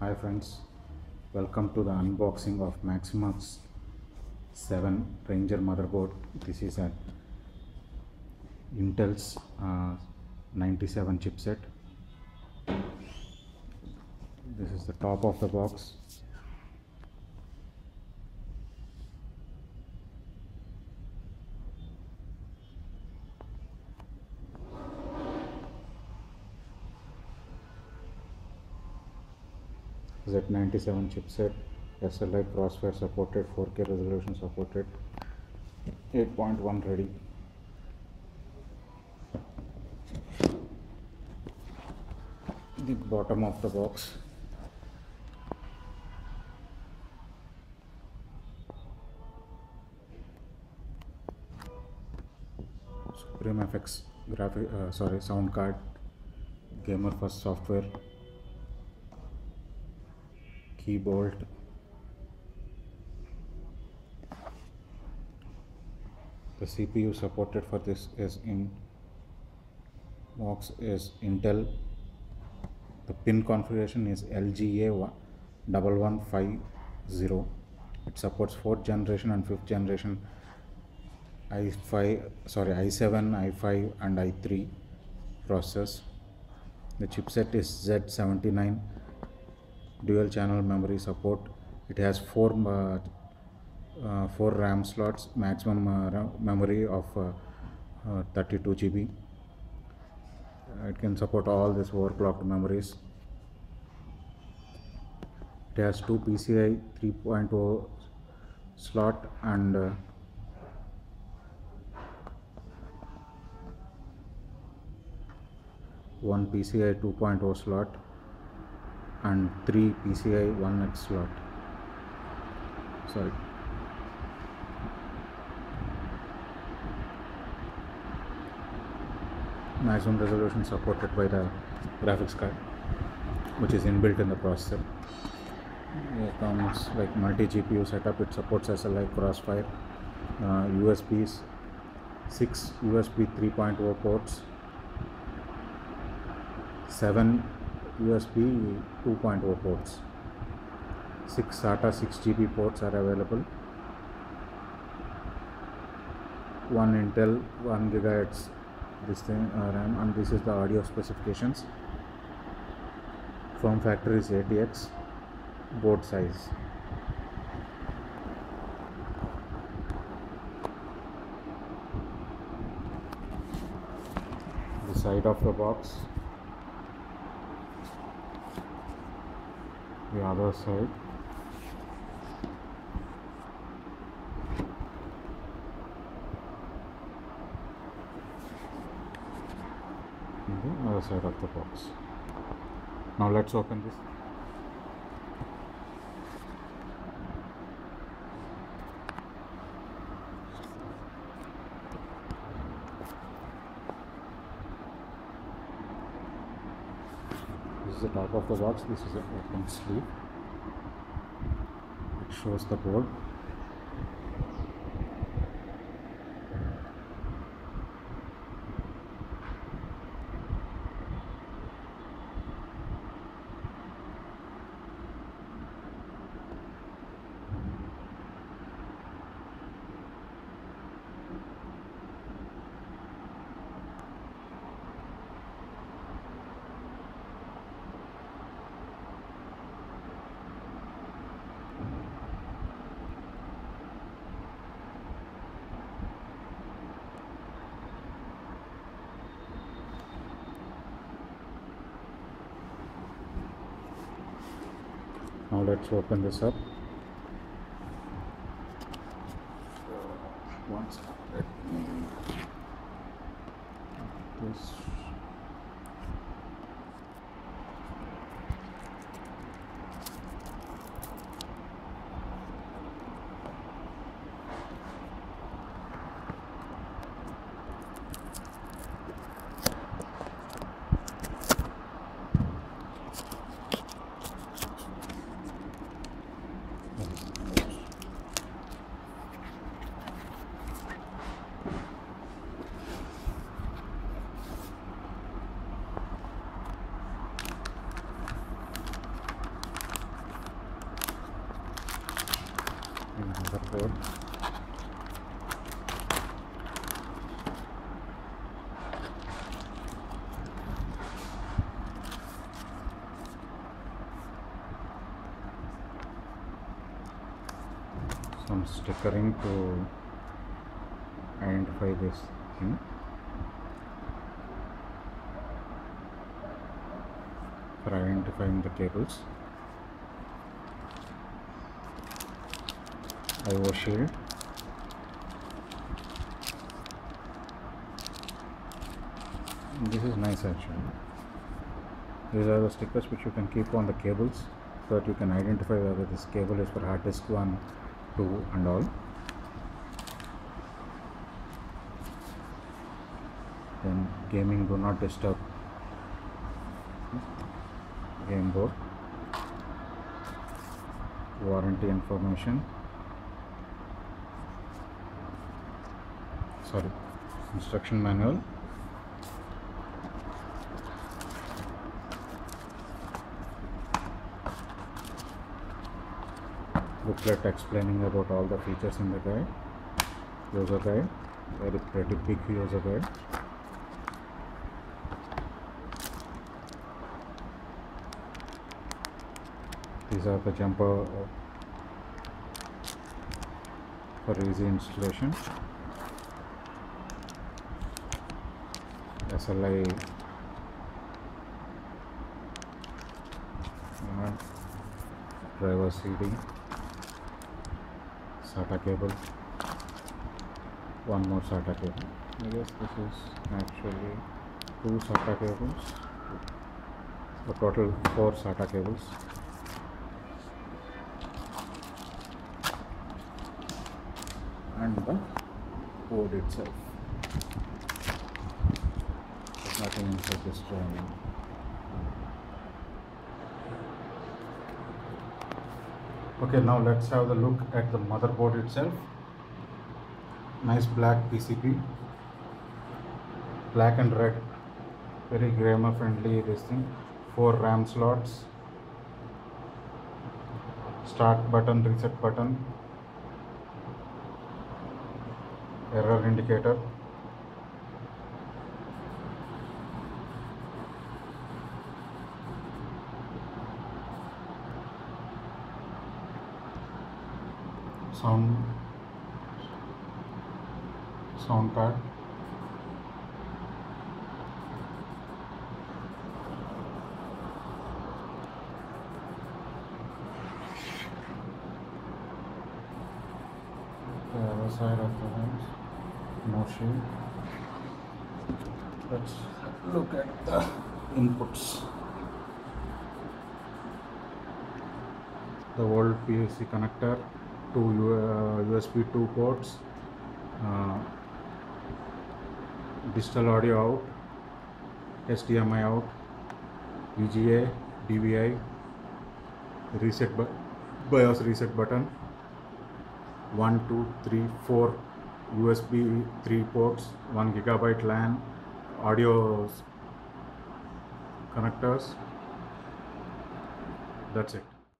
Hi friends, welcome to the unboxing of Maximus 7 Ranger motherboard. This is an Intel's uh, 97 chipset. This is the top of the box. Z97 chipset, SLI crossfire supported, 4K resolution supported, 8.1 ready. The bottom of the box. SupremeFX graphic, uh, sorry, sound card, GameFirst software, keyboard. The CPU supported for this is in box is Intel. The pin configuration is LGA 1150 it supports fourth generation and fifth generation i5 sorry i7 i5 and i3 processors the chipset is Z79 dual channel memory support. It has four uh, uh, four ram slots maximum uh, memory of uh, 32 gb it can support all these overclocked memories. It has two pci 3.0 slot and uh, one pci 2.0 slot and 3 PCI 1X slot. Sorry. Maximum resolution supported by the graphics card, which is inbuilt in the processor. It comes like multi GPU setup. It supports SLI Crossfire, uh, USBs, six USB 3.0 ports, seven USB 2.0 ports. 6 SATA 6 GB ports are available. One Intel 1 gigahertz this thing uh, RAM and this is the audio specifications. Form factor is ATX. Board size. The side of the box the other side. The other side of the box. Now let's open this is the top of the box. This is a open sleeve. It shows the board now let's open this up. Once let me this some stickering to identify this thing. For identifying the cables IO shield this is nice actually. These are the stickers which you can keep on the cables so that you can identify whether this cable is for hard disk 1 2 and all. Then gaming do not disturb. Game board. Warranty information. Sorry instruction manual booklet explaining about all the features in the guide. User guide very pretty big user guide these are the jumper uh, for easy installation. SLI uh, driver CD SATA cable one more SATA cable I guess this is actually two SATA cables. A total four SATA cables. And the board itself. There's nothing inside this drawing okay now let's have a look at the motherboard itself. Nice black PCB black and red. Very grammar friendly this thing. Four RAM slots. Start button reset button. Error indicator sound sound card. The other side of the more shade let's look at the inputs. The old PLC connector two uh, USB 2 ports uh, digital audio out HDMI out VGA DVI reset bu- BIOS reset button one two three four USB 3 ports 1 gigabyte LAN audio connectors that's it